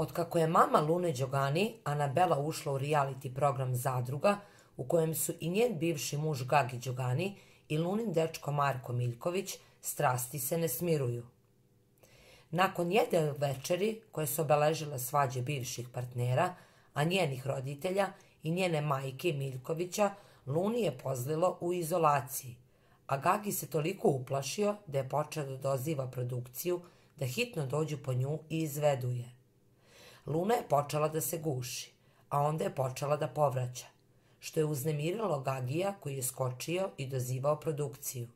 Otkako je mama Lune Đogani, Anabela ušla u reality program Zadruga, u kojem su i njen bivši muž Gagi Đogani i Lunin dečko Marko Miljković, strasti se ne smiruju. Nakon jedne večeri koje su obeležile svađe bivših partnera, a njenih roditelja i njene majke Miljkovića, Luni je pozlilo u izolaciji, a Gagi se toliko uplašio da je počeo da doziva produkciju da hitno dođu po nju i izvedu je. Luna je počela da se guši, a onda je počela da povraća, što je uznemirilo Gagija koji je skočio i dozivao produkciju.